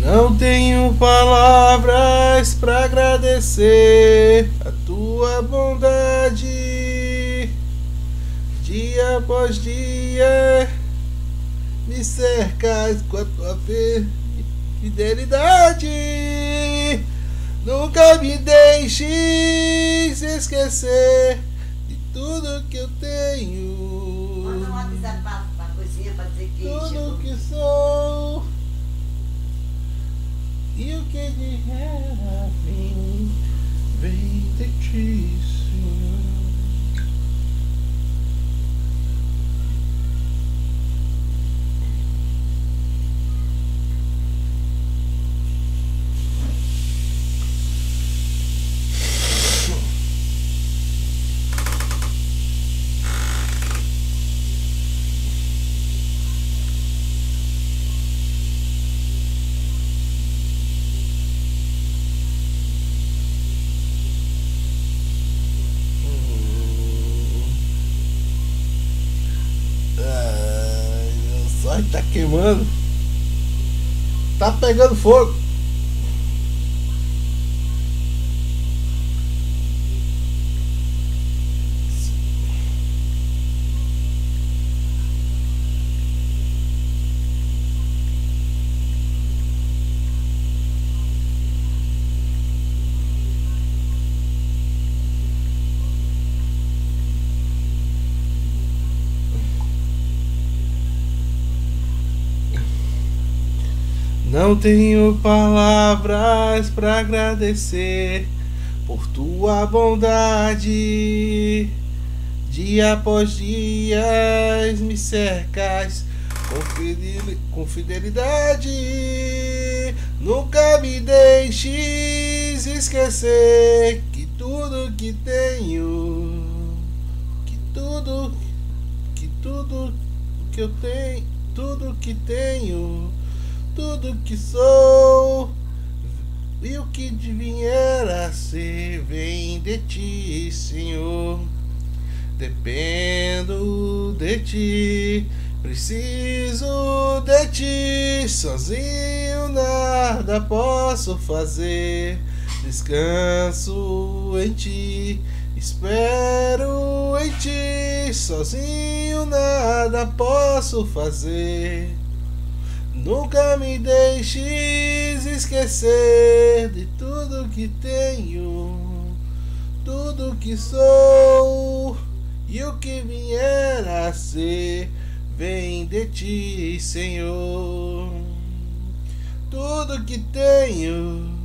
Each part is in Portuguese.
Não tenho palavras para agradecer a tua bondade. Dia após dia me cercas com a tua fidelidade. Nunca me deixes esquecer de tudo que eu tenho. Manda um WhatsApp pra, pra coisinha pra dizer que Tudo chegou. que sou e o que de era vem, vem de ti. Ai, sol tá queimando. Tá pegando fogo. Não tenho palavras para agradecer por tua bondade. Dia após dia me cercas com fidel- com fidelidade. Nunca me deixes esquecer que tudo que tenho, que tudo, que tudo que eu tenho, tudo que tenho tudo que sou e o que de vier a ser vem de ti, Senhor. Dependo de ti, preciso de ti, sozinho nada posso fazer. Descanso em ti, espero em ti, sozinho nada posso fazer. Nunca me deixes esquecer de tudo que tenho, tudo que sou e o que vier a ser vem de ti, Senhor. Tudo que tenho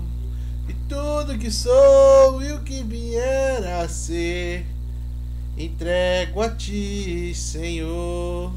e tudo que sou e o que vier a ser entrego a ti, Senhor.